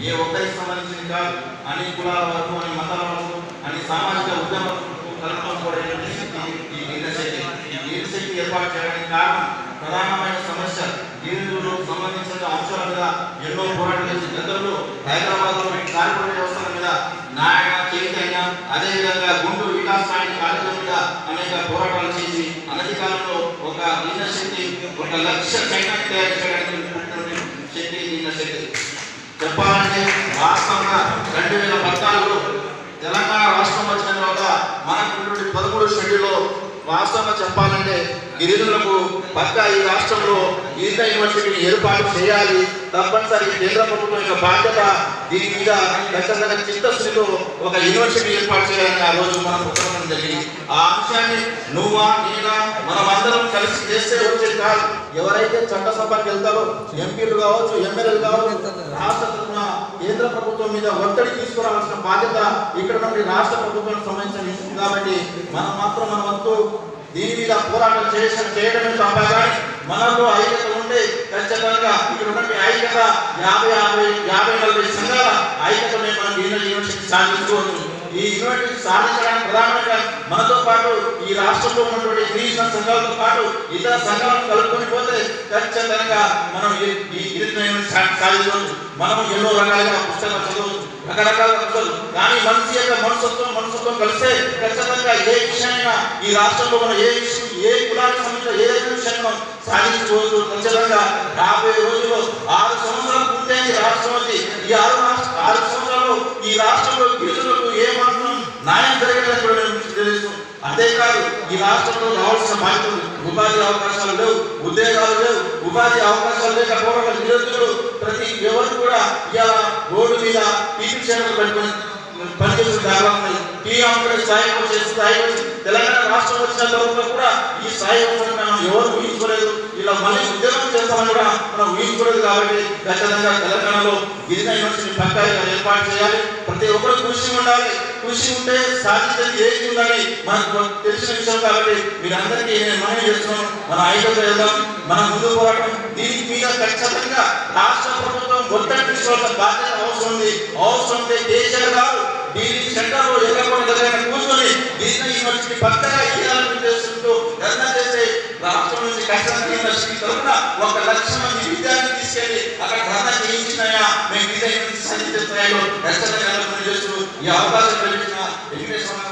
ఏ ఒక్కరికి సంబంధించింది కాదు. అన్ని కులాల వరకు అన్ని మతాల వరకు అన్ని సామాజిక ఉద్యమ కలపడం కూడా ఈ నీళ్ళ ఈ ఏర్పాటు చేయడానికి కారణం ప్రధానమైన సమస్య దీనిలో సంబంధించిన అంశాల మీద ఎన్నో పోరాటాలు చేసి గతంలో హైదరాబాద్లో కార్పొరేట్ వ్యవస్థల మీద నాయన చైతన్య అదేవిధంగా గుంటూరు వికాస్ నాయుడు కాలేజీల మీద అనేక పోరాటాలు చేసి అనధికారంలో ఒక నీళ్ళ శక్తి ఒక లక్ష సైన్యాన్ని తయారు చేయడానికి పుట్టినటువంటి శక్తి నీళ్ళ శక్తి చెప్పాలంటే వాస్తవంగా రెండు వేల పద్నాలుగులో తెలంగాణ రాష్ట్రం వచ్చిన తర్వాత మనకున్నటువంటి పదమూడు షెడ్యూల్లో వాస్తవంగా చెప్పాలంటే గిరిజనులకు పక్క ఈ రాష్ట్రంలో గీత యూనివర్సిటీని ఏర్పాటు చేయాలి తప్పనిసరి కేంద్ర ప్రభుత్వం యొక్క బాధ్యత దీని మీద ఖచ్చితంగా చిత్తశుద్ధితో ఒక యూనివర్సిటీ ఏర్పాటు చేయాలని ఆ రోజు మనం ఆ అంశాన్ని నువ్వా నేనా మనం అందరం కలిసి చేస్తే వచ్చేది కాదు. ఎవరైతే చట్టసభకి వెళ్తారో ఎంపీలు కావచ్చు ఎమ్మెల్యేలు కావచ్చు రాష్ట్ర తరఫున కేంద్ర ప్రభుత్వం మీద ఒత్తిడి తీసుకురావాల్సిన బాధ్యత ఇక్కడ నుండి రాష్ట్ర ప్రభుత్వానికి సంబంధించిన కాబట్టి మనం మాత్రం మన వంతు దీని మీద పోరాటం చేసిన చేయడమే తప్ప కానీ మనలో ఐక్యత ఉంటే ఖచ్చితంగా ఇక్కడ ఉన్నటువంటి ఐక్యత యాభై యాభై యాభై నలభై సంఘాల ఐక్యతనే మనం యూనివర్సిటీ సాధించుకోవచ్చు. ఈ యూనివర్సిటీ సాధించడానికి ప్రధానంగా మనతో పాటు ఈ రాష్ట్రంలో ఉన్నటువంటి గిరిజన సంఘాలతో పాటు ఇతర సంఘాలను కలుపుకొని పోతే ఖచ్చితంగా మనం ఈ గిరిజన సాధించవచ్చు. మనం ఎన్నో రకాలుగా పుస్తకాలు చదవచ్చు రకరకాల పుస్తకాలు. కానీ మనిషి యొక్క మనస్తత్వం మనస్తత్వం కలిస్తే ఖచ్చితంగా ఏ విషయమైనా ఈ రాష్ట్రంలో మనం ఏ విషయం ఏ కులానికి సంబంధించిన ఏ విషయంలో సాధించుకోవచ్చు. ఖచ్చితంగా రాబోయే రోజుల్లో ఆరు సంవత్సరాలు పూర్తయింది రాష్ట్రం వచ్చి ఈ ఆరు ఆరు సంవత్సరాల్లో ఈ రాష్ట్రంలో గిరిజనులు ఏ మాత్రం న్యాయం జరిగేదని కూడా నేను మీకు తెలియజేస్తున్నాను. అంతేకాదు ఈ రాష్ట్రంలో రావాల్సిన బాధ్యతలు ఉపాధి అవకాశాలు లేవు ఉద్యోగాలు లేవు ఉపాధి అవకాశాలు లేకపోవడం వల్ల నిరుద్యోగులు ప్రతి ఎవరు కూడా ఇలా రోడ్డు మీద టీపీ చేయడం పెట్టుకొని పనిచేసిన దాఖలా ఉన్నాయి టీ అమ్ముకునే సాయం వచ్చే స్థాయి తెలంగాణ రాష్ట్రం వచ్చిన తర్వాత కూడా ఈ స్థాయి మనం ఎవరు ఊహించుకోలేదు. ఇలా మళ్ళీ ఉద్యోగం చేస్తామని కూడా మనం ఊహించుకోలేదు కాబట్టి ఖచ్చితంగా తెలంగాణలో గిరిజన యూనివర్సిటీ పక్కా ఏర్పాటు చేయాలి. ప్రతి ఒక్కరు కృషి ఉండాలి. కృషి ఉంటే సాధించేది ఏది ఉందని మనకు తెలిసిన విషయం కాబట్టి మీరందరికీ నేను మనం చేస్తున్నాం మన ఐక్యత వెళ్దాం మన ముందు పోరాటం. దీని మీద ఖచ్చితంగా రాష్ట్ర ప్రభుత్వం ఒత్తిడి తీసుకోవాల్సిన బాధ్యత అవసరం ఉంది. అవసరం ఉంటే కేసీఆర్ గారు దీని సెంటర్లో లో దగ్గర కూర్చొని దీని యూనివర్సిటీ పక్కగా ఇవ్వాలని చేస్తుంటూ ధర్నా చేసే రాష్ట్రం నుంచి ఖచ్చితంగా యూనివర్సిటీ తరఫున ఒక లక్ష మంది విద్యార్థి తీసుకెళ్ళి అక్కడ ధర్నా చేయించినాయా? మేము విద్యా యూనివర్సిటీ సాధించే స్థాయిలో ఖచ్చితంగా చేస్తూ ఈ అవకాశం Education